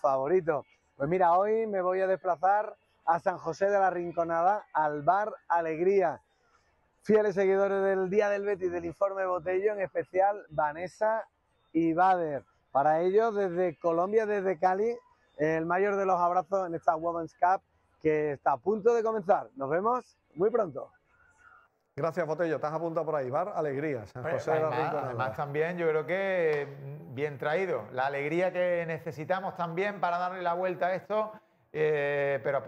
favorito. Pues mira, hoy me voy a desplazar a San José de la Rinconada, al bar Alegría. Fieles seguidores del Día del Betis del Informe Botello, en especial Vanessa y Bader. Para ellos, desde Colombia, desde Cali, el mayor de los abrazos en esta Women's Cup que está a punto de comenzar. Nos vemos muy pronto. Gracias, Botello. Estás apuntado por ahí. Bar Alegría, San José de la Rinconada. además también yo creo que mm, bien traído. La alegría que necesitamos también para darle la vuelta a esto, eh, pero